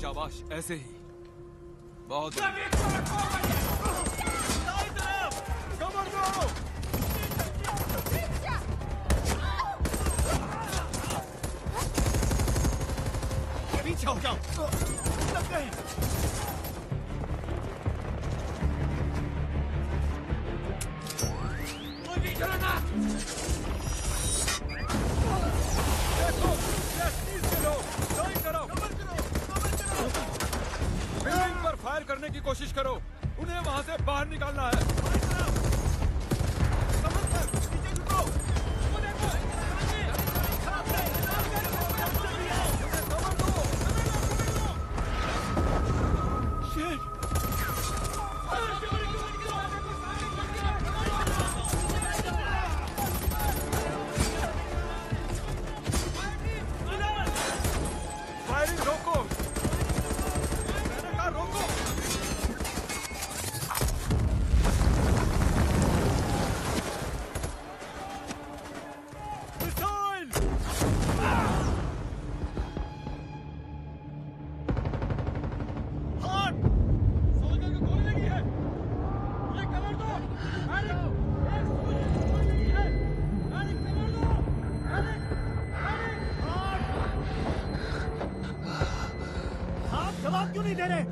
शाबाश ऐसे ही। बहुत पीछे हो जाओ। फायर करने की कोशिश करो। उन्हें वहाँ से बाहर निकालना है। जवाब क्यों? नहीं दे रहे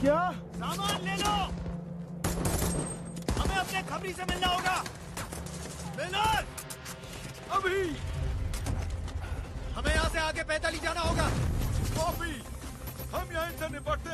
क्या सामान ले लो। हमें अपने खबरी से मिलना होगा। मिलर! अभी। हमें यहाँ से आगे पैदल ही जाना होगा। कॉपी हम यहाँ से निपटते